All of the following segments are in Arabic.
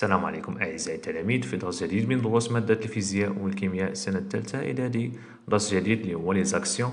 السلام عليكم أعزائي التلاميذ. في درس جديد من دروس مادة الفيزياء والكيمياء السنة الثالثة إعدادي درس جديد اللي هو les actions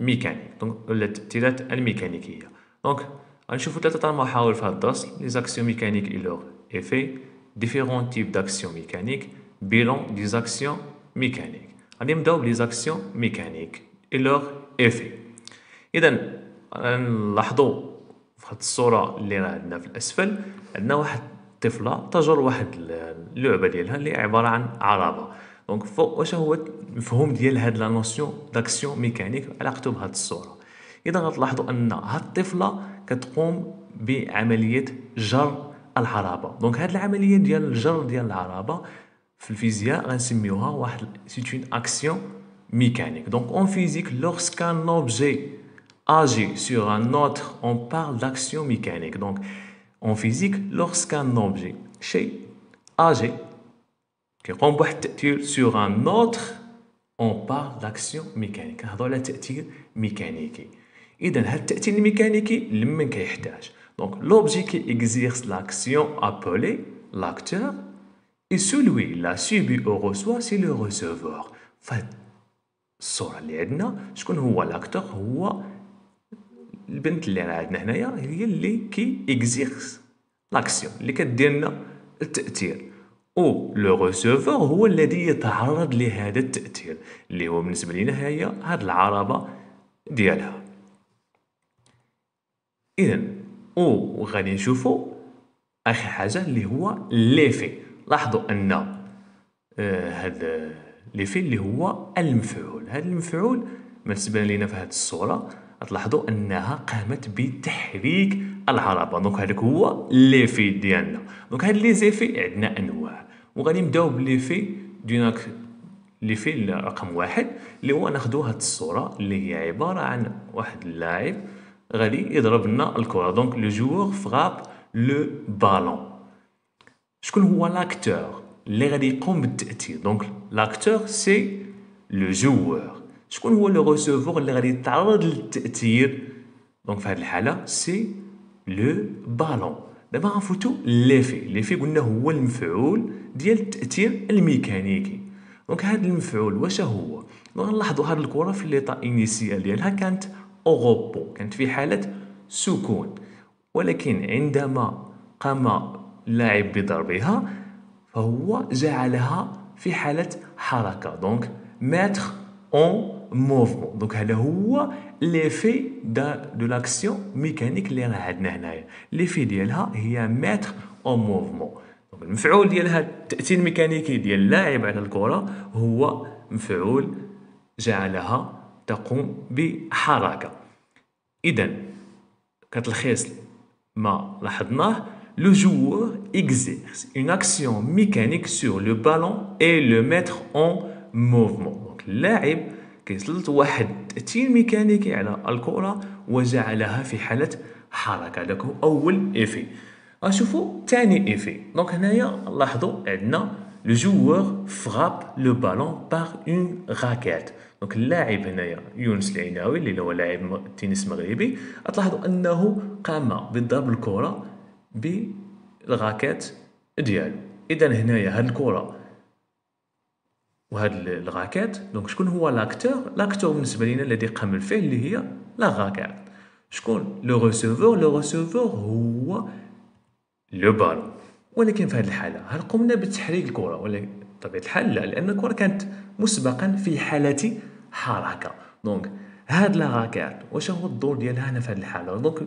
mécaniques donc التأثيرات الميكانيكية donc غنشوفو ثلاثة المحاور في هذا الدرس. les actions mécaniques et leurs effets différents types d'actions mécaniques bilan des actions mécaniques غادي نبداو ب les actions mécaniques et leurs effets إذا نلاحظو في هاد الصورة اللي راه عندنا في الأسفل عندنا واحد طفلة تجر واحد اللعبة ديالها اللي عبارة عن عربة donc واش هو المفهوم ديال هاد la notion d'action mécanique علاقته بهاد الصورة إذا غتلاحظوا أن هاد الطفلة كتقوم بعملية جر العربة donc هاد العملية ديال الجر ديال العربة في الفيزياء غنسميوها واحد c'est une action mécanique. Donc en physique, lorsqu'un objet agit sur un autre, on parle d'action mécanique. Donc en physique lorsqu'un objet شيء âgé كيقوم بواحد التأثير sur un autre on parle d'action mécanique نهضروا على تأثير ميكانيكي إذا هاد التأثير الميكانيكي لمن كيحتاج دونك لوبجي كي exerce l'action appelée l'acteur et celui la subit ou reçoit c'est le receveur فهاد الصورة اللي عندنا شكون هو لاكتور هو البنت اللي عندنا هنايا هي اللي كي exerce l'action اللي كدير لنا التأثير. أو le receveur هو الذي يتعرض لهذا التأثير اللي هو بالنسبة لنا هي هاد العربة ديالها. اذا أو غادي نشوفو آخر حاجة اللي هو l'effet لاحظوا أن آه هاد l'effet اللي هو المفعول. هاد المفعول بالنسبة لنا في هاد الصورة غتلاحظوا أنها قامت بتحريك العربه donc هذاك هو l'effet ديالنا. donc هاد les effets عندنا أنواع. وغادي نبداو ب l'effet dynamique l'effet رقم واحد اللي هو ناخدو هاد الصورة اللي هي عبارة عن واحد اللاعب غادي يضرب لنا الكرة. donc le joueur frappe le ballon. شكون هو l'acteur اللي غادي يقوم بالتأثير؟ donc l'acteur c'est le joueur شكون هو le receveur اللي غادي يتعرض للتأثير؟ donc في هذه الحالة c'est le ballon. دابا غنفوتو l'effet. l'effet قلنا هو المفعول ديال التأثير الميكانيكي. donc هذا المفعول واش هو؟ donc نلاحظوا هذه الكرة في l'état initial ديالها كانت اوغوبو كانت في حالة سكون. ولكن عندما قام اللاعب بضربها فهو جعلها في حالة حركة. donc mettre en mouvement donc هذا هو l'effet de l'action mécanique اللي راه عندنا هنايا. l'effet ديالها هي mettre en mouvement donc المفعول ديال هذا التأثير الميكانيكي ديال اللاعب على الكرة هو مفعول جعلها تقوم بحركة. اذا كتلخيص ما لاحظناه le joueur exerce une action mécanique sur le ballon et le mettre en mouvement. Donc, اللاعب كيسلط واحد. التأثير ميكانيكي على الكرة وجعلها في حالة حركة. هذاك هو أول effet. غنشوفو ثاني effet. donc هنايا لاحظوا عندنا le joueur frappe le ballon par une raquette. donc اللاعب هنايا يونس العيناوي اللي هو لاعب تنس مغربي. غتلاحظوا أنه قام بضرب الكره بالراكيت ديالو. اذا هنايا هاد الكره وهاد ال raquette donc شكون هو l'acteur l'acteur بالنسبة لينا الذي قام بالفعل اللي هي la raquette شكون؟ le receveur le receveur هو le ballon ولكن في هذه الحالة هل قمنا بتحريك الكرة؟ ولا بطبيعة الحال لا لأن الكرة كانت مسبقا في حالة حركة. donc هاد la raquette واش هو الدور ديالها هنا في هذه الحالة؟ donc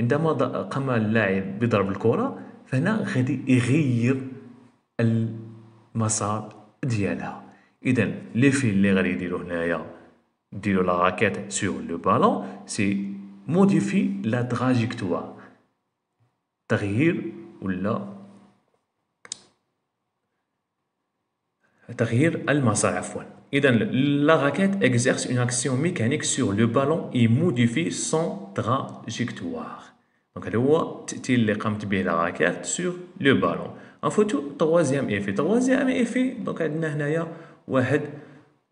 عندما قام اللاعب بضرب الكرة فهنا غادي يغير المسار ديالها اذا l'effet اللي غادي يديرو هنايا ديرو la raquette sur le ballon c'est modifier la trajectoire تغيير ولا تغيير المسار عفوا اذا la raquette exerce une action mécanique sur le ballon et modifie son trajectoire. donc هذا هو التأثير اللي قامت به la raquette sur le ballon نفوتو troisième effet troisième effet donc عندنا هنايا واحد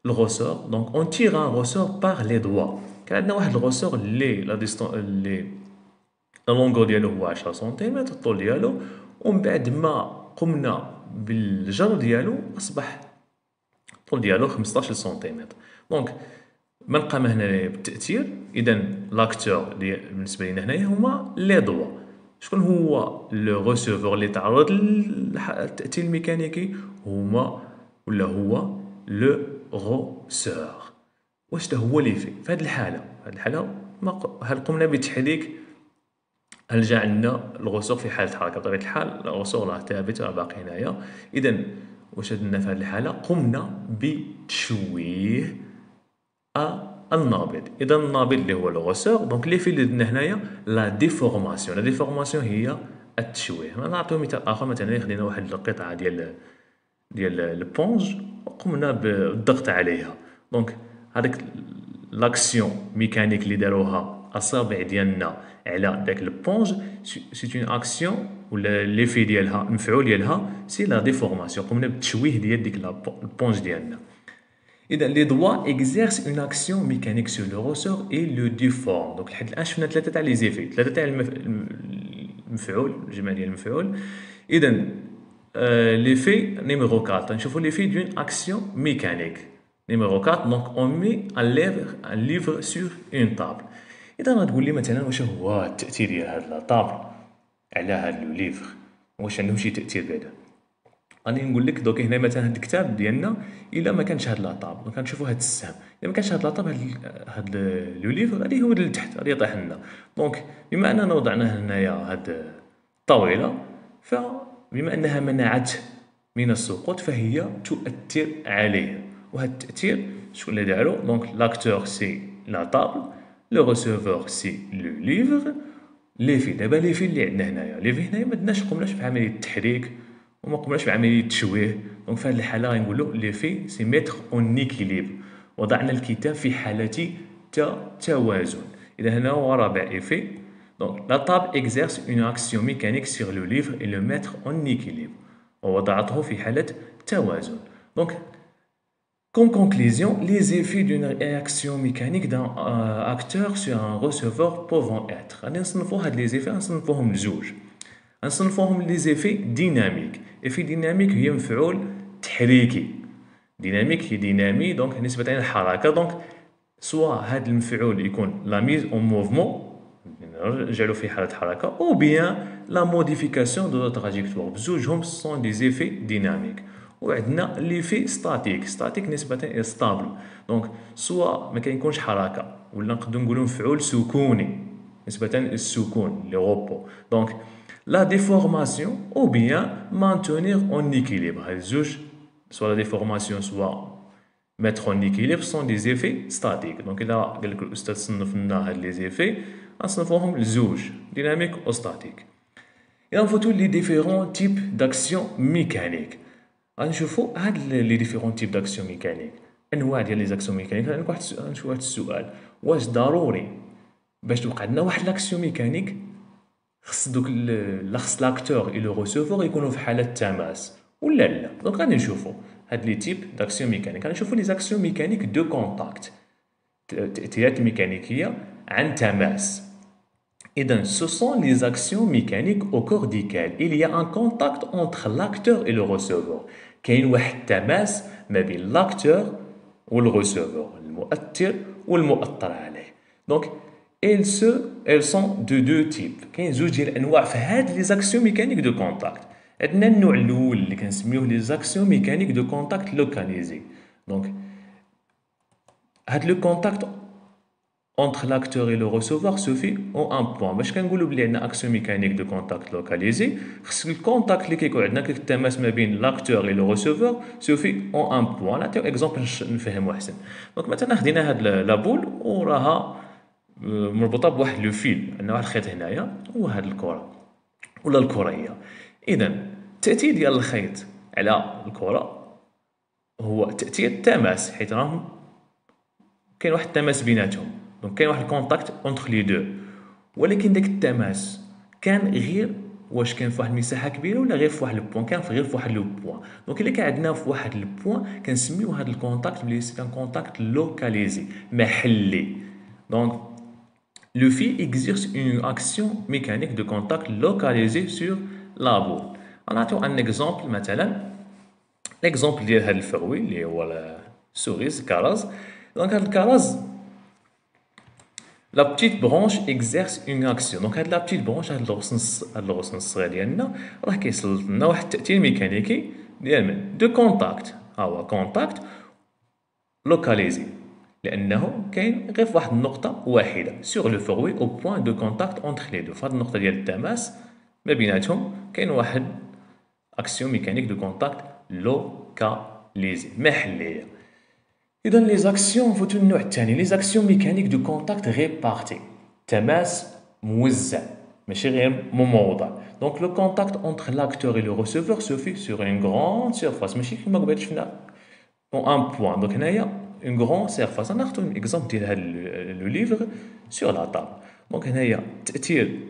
ال ressort donc on tire un ressort par les doigts كان عندنا واحد ال ressort اللي la distance اللي la longueur ديالو هو 10 سنتيمتر الطول ديالو. ومن بعد ما قمنا بالجر ديالو أصبح الطول ديالو 15 سنتيمتر. donc من قام هنا بالتاثير اذا l'acteur بالنسبة لنا هنايا هما لي دوا. شكون هو le receveur اللي تعرض للتأثير الميكانيكي؟ هما ولا هو le ressort واش هو l'effet هذه الحالة. في هذه الحالة ما هل قمنا بتحريك؟ هل جا عندنا ال ressort في حالة حركة؟ بطبيعة الحال ال ressort راه ثابت راه باقي هنايا. إذا واش في هذه الحالة؟ قمنا بتشويه النابض. إذا النابض اللي هو ال ressort donc l'effet اللي درنا هنايا la déformation. la déformation هي التشويه. نعطيو مثال آخر مثلا خدينا واحد القطعة ديال ديال ال éponge وقمنا بالضغط عليها. donc هذاك l'action mécanique اللي داروها اصابع ديالنا على داك ال éponge c'est une action ولا l'effet ديالها المفعول ديالها c'est la déformation قمنا بالتشويه ديال ديك ال éponge ديالنا. اذا les doigts exercent une action mécanique sur le ressort et le déforment donc لحد الان شفنا ثلاثة تاع les effets ثلاثة تاع المفعول الجمع ديال المفعول اذا l'effet numéro 4 نشوفوا l'effet d'une action mécanique Numéro 4, donc on met un livre, un livre sur une table. إذا غتقول لي مثلا واش هو التأثير ديال هاد la table على هاد le livre واش عندهم شي تأثير بعدا غادي نقول لك donc هنا مثلا هاد الكتاب ديالنا إلا ما كانش هاد la table donc غنشوفوا هاد السهم إلا ما كانش هاد la table هاد le livre غادي هو لتحت غادي يطيح لنا. donc بما أننا وضعنا هنايا هاد الطاولة فبما أنها منعته من السقوط فهي تؤثر عليه وهذا التأثير شكون اللي دارو؟ donc l'acteur c'est la table le receveur c'est le livre l'effet دابا l'effet اللي عندنا هنايا. l'effet هنايا ما درناش قمناش بعملية التحريك. وما قمناش بعملية التشويه donc في هذه الحالة غنقولو l'effet c'est mettre en équilibre وضعنا الكتاب في حالة توازن إذا هنا هو رابع effet donc la table exerce une action mécanique sur le livre et le mettre en équilibre ووضعته في حالة توازن donc Comme conclusion, les effets d'une action mécanique d'un euh, acteur sur un receveur être. غادي نصنفوا هاد les effets نصنفوهم لزوج. نصنفوهم les effets dynamiques. Effet dynamique هي مفعول تحريكي. dynamique هي dynamique donc نسبة الحركة donc soit هاد المفعول يكون la mise en mouvement نجعلو في حالة حركة ou bien la modification de trajectoire بزوجهم sont des effets dynamiques وعندنا l'effet statique statique نسبة stable donc soit ما كيكونش حركة ولا نقدروا نقولوا مفعول سكوني. نسبة للسكون le repos donc la déformation ou bien maintenir en équilibre هاد الزوج soit la déformation soit mettre en équilibre sont des effets statiques donc الا قال لك الاستاذ صنف لنا هاد les effets غنصنفوهم لزوج dynamique و statique اذا نفوتو les différents types d'actions mécaniques غنشوفوا هاد les différents types d'actions mécaniques انواع ديال les actions mécaniques غنشوف واحد السؤال واش ضروري باش توقع عندنا واحد l'action mécanique خص donc خص l'acteur et le receveur يكونوا في حالة تماس ولا لا؟ donc غادي نشوفوا هاد les types d'actions mécaniques غنشوفوا les actions mécaniques de contact التأثيرات الميكانيكيه عن تماس. إذا ce sont les actions mécaniques au cours desquelles il y a un contact entre l'acteur et le receveur. كاين واحد التماس ما بين l'acteur وال receveur المؤثر والمؤثر عليه. donc elles se elles sont de deux types. كاين زوج ديال الانواع في هاد les actions mécaniques de contact عندنا النوع الأول اللي كنسميوه les actions mécaniques de contact localisées donc هاد le contact entre l'acteur et le receveur suffit en un point. باش كنقولوا بلي عندنا action mécanique de contact localisée خص ال contact اللي كيكون عندنا التماس ما بين l'acteur et le receveur suffit en un point نعطيو exemple نفهمو احسن donc مثلا خدينا هاد la boule وراها مربوطة بواحد le fil عندنا واحد الخيط هنايا وهاد الكرة ولا الكرة هي. إذا التأثير ديال الخيط على الكرة هو تأثير تماس حيت راهم كاين واحد التماس بيناتهم. donc كاين واحد contact entre les deux ولكن داك التماس كان غير واش كان في واحد المساحة كبيرة ولا غير في واحد ال point كان في غير في واحد le point دونك إلا كان عندنا في واحد ال point كنسميو هذا ال contact بلي c'est contact localisé محلي. donc le fil exerce une action mécanique de contact localisée sur la boule نعطيو un exemple مثلا l'exemple ديال هاد ال fruit اللي هو ال cerise donc هاد ال cerise la petite branche exerce une action donc هاد la petite branche هاد الغصن هاد الغصن الصغير ديالنا راه كيسلط لنا واحد التاثير ميكانيكي ديال من de contact ها contact localisé لأنه كاين غير في واحد النقطة واحدة sur le fruit au point de contact entre les deux فهاد النقطة ديال التماس ما بيناتهم كاين واحد action mécanique de contact localisée محلية. اذا les actions فوتو النوع الثاني les actions mécaniques de contact réparties تماس موزع ماشي غير مموضع. donc le contact entre l'acteur et le receveur se fait sur une grande surface ماشي كيما قبل شفنا. en un point donc هنايا une grande surface ناخذ exemple ديال هاد le livre sur la table donc هنايا تاثير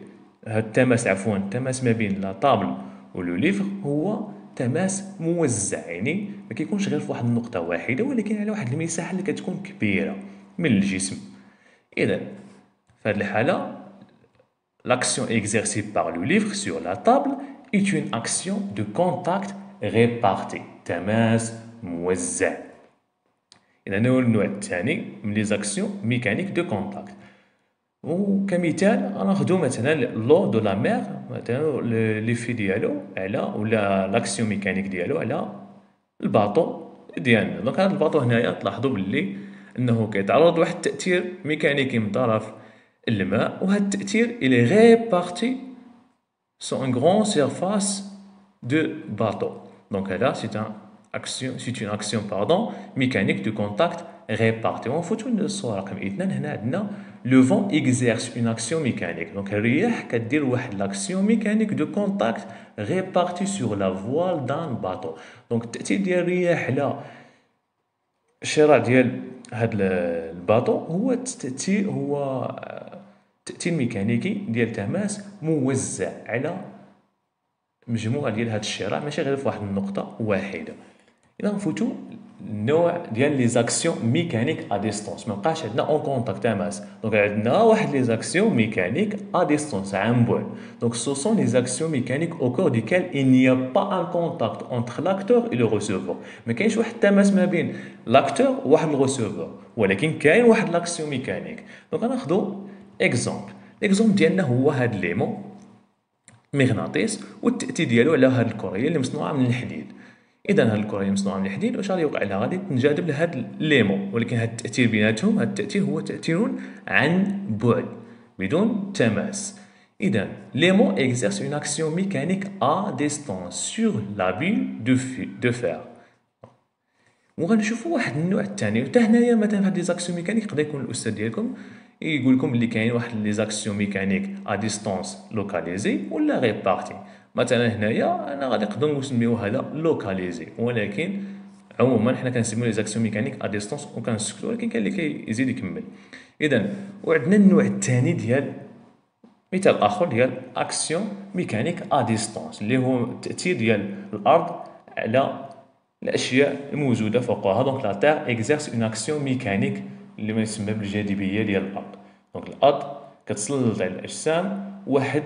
هاد التماس عفوا التماس ما بين la table و le livre هو تماس موزع يعني ما كيكونش غير في واحد النقطة واحدة ولكن على واحد المساحة اللي كتكون كبيرة من الجسم إذا في هذه الحالة l'action exercée par le livre sur la table est une action de contact réparti. تماس موزع إذا هو النوع الثاني من les actions mécaniques de contact. وكمثال غناخدو مثلا l'eau de la mer مثلا l'effet ديالو على ولا l'action mécanique ديالو على ال bateau ديالنا. donc هاد ال bateau هنايا تلاحظوا باللي إنه كيتعرض لواحد التأثير ميكانيكي من طرف الماء وهاد التأثير il est réparti sur une grande surface du bateau donc هذا c'est action c'est une action pardon mécanique de contact fout une صورة رقم اثنان هنا عندنا le vent exerce une action mécanique. Donc الرياح كدير واحد l'action mécanique de contact répartie sur la voile d'un bateau. Donc التأثير ديال الرياح على الشراع ديال هاد ال bateau هو التأثير هو تأثير ميكانيكي ديال تماس موزع على مجموعة ديال هاد الشراع ماشي غير في واحد النقطة واحدة. إذا نفوتو نوع ديال les actions mécaniques à distance ما بقاش عندنا un contact تماس donc عندنا واحد les actions mécaniques à distance عن بعد donc ce sont les actions mécaniques au cours desquelles il n'y a pas un contact entre l'acteur et le ما كاينش واحد التماس ما بين l'acteur وواحد ال receveur ولكن كاين واحد l'action mécanique donc غناخذوا exemple ال exemple ديالنا هو هاد l'aimant مغناطيس والتأثير ديالو على هاد الكرية اللي مصنوعه من الحديد اذا هاد الكرة مصنوعه من الحديد واش غادي يوقع لها؟ غادي تنجذب لهاد l'aimant ولكن هاد التأثير بيناتهم هاد التأثير هو تأثير عن بعد بدون تماس. اذا l'aimant exerce une action mécanique à distance sur la bille de de fer وغنشوفوا واحد النوع الثاني. حتى هنايا مثلا هاد les actions mécaniques يقدر يكون الأستاذ ديالكم يقول لكم بلي كاين واحد les actions mécaniques à distance localisées ولا réparties مثلا هنايا أنا غادي نقدر نسميو هذا localisée ولكن عموما حنا كنسميو les actions mécaniques à distance وكنسكتو ولكن كاين اللي كيزيد يكمل. اذا وعندنا النوع الثاني ديال مثال آخر ديال action mécanique à distance اللي هو التاثير ديال الأرض على الأشياء الموجودة فوقها. donc la terre exerce une action mécanique اللي ما يسمى بالجاذبية ديال الأرض. donc الأرض كتسلط على الأجسام واحد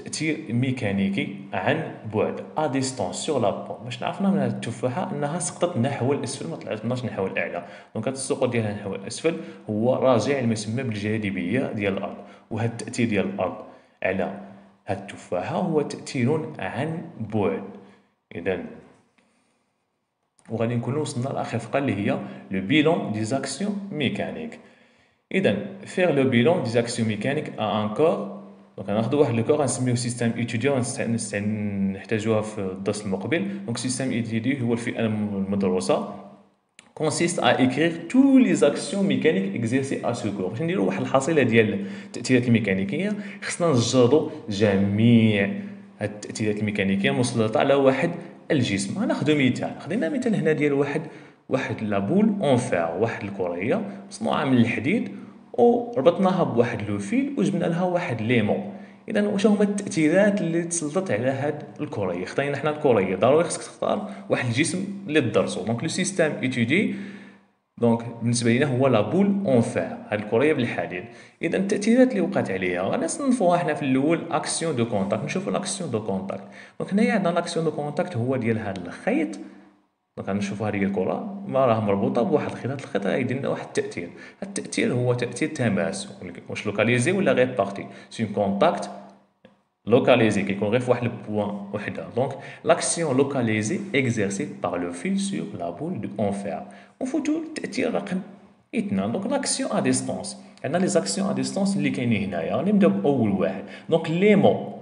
تأثير ميكانيكي عن بعد. à distance sur la pomme باش عرفنا من هذه التفاحة إنها سقطت نحو الأسفل ما طلعتناش نحو الأعلى. donc السقوط ديالها نحو الأسفل هو راجع لما يسمى بالجاذبية ديال الأرض. وهذا التأثير ديال الأرض على هذه التفاحة هو تأثير عن بعد. اذا وغادي نكونوا وصلنا لاخر فقره اللي هي le bilan des actions mécaniques اذا faire le bilan des actions mécaniques à un corps donc ناخذ واحد le corps غنسميوه système étudié نحتاجوها في الدرس المقبل donc système étudié هو الفئه المدروسه consiste à écrire tous les actions mécaniques exercées à ce corps باش نديرو واحد الحصيله ديال التاثيرات الميكانيكيه خصنا نجردو جميع هاد التاثيرات الميكانيكيه مسلطه على واحد الجسم غناخدو مثال خدينا مثال هنا ديال واحد واحد la boule en fer واحد الكريه مصنوعه من الحديد وربطناها بواحد le fil وجبنا لها واحد l'aimant اذا واش هما التأثيرات اللي تسلطت على هاد الكريه اختارينا حنا الكريه ضروري خصك تختار واحد الجسم اللي تدرسو. donc le système étudié donc بالنسبة لينا هو la boule en fer هاد الكريه بالحديد اذا التأثيرات اللي وقعت عليها غنصنفوها حنا في الأول action de contact نشوفوا l'action de contact donc هنايا عندنا l'action de contact هو ديال هاد الخيط. donc غنشوفوا هذه الكرة ما راه مربوطة بواحد الخيط الخيط غيدير لنا واحد التأثير. التأثير هو تأثير تماس واش localisé ولا répartie c'est contact localisé كيكون غير في واحد ال point وحدة. donc l'action localisée exercée par le fil sur la boule de en fer ونفوتو التأثير رقم اثنان donc l'action à distance عندنا les actions à distance اللي كاينين هنايا. غنبداو باول واحد. donc l'aimant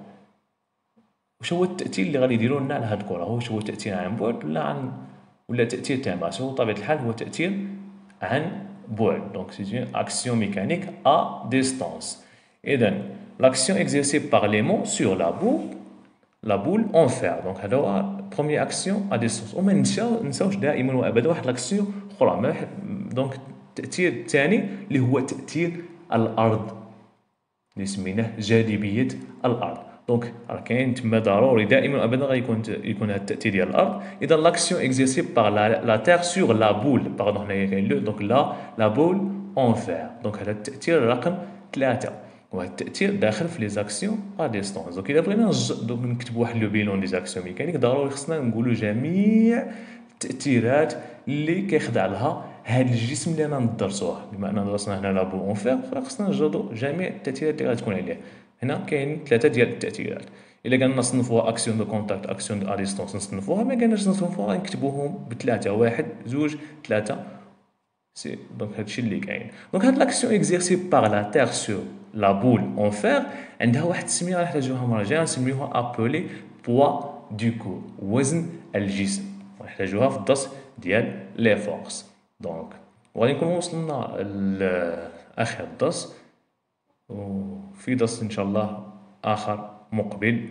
واش هو التأثير اللي غادي يديروا لنا على هاد الكرة؟ واش هو تاثير عن بعد ولا عن ولا تأثير تماس هو بطبيعه الحال هو تأثير عن بعد. donc c'est une action mécanique à distance اذا l'action exercée par l'aimant sur la boule la boule en fer. Donc هذا هو première action à distance. وما ننساوش دائما وابدا واحد l'action أخرى. donc التاثير الثاني اللي هو تأثير الأرض. اللي سميناه جاذبية الأرض. donc راه كاين تما ضروري دائما وابدا غيكون يكون هذا التاثير ديال الأرض اذا l'action exercée par la terre sur la boule pardon هنايا كاين le donc la la boule en fer donc هذا التاثير رقم ثلاثة وهذا التاثير داخل في les actions à distance donc الا بغينا donc نكتبوا واحد le bilan des actions mécaniques ضروري خصنا نقولوا جميع التاثيرات اللي كيخضع لها هذا الجسم اللي أنا ندرسوه بما اننا درسنا هنا la boule en fer خصنا نجردوا جميع التاثيرات اللي غتكون عليه هنا كاين ثلاثة ديال التاثيرات إلا قلنا نصنفوها action de contact action de distance نصنفوها ما قلناش نصنفوها غنكتبوهم بثلاثه واحد زوج ثلاثة c'est donc هادشي اللي كاين. donc هاد l'action exercée par la terre sur la boule en fer عندها واحد التسمية غنحتاجوها مره جاية نسميوها appelée poids de corps وزن الجسم. غنحتاجوها في الدرس ديال les forces donc وغادي نكون وصلنا لاخر الدرس. وفي درس إن شاء الله آخر مقبل.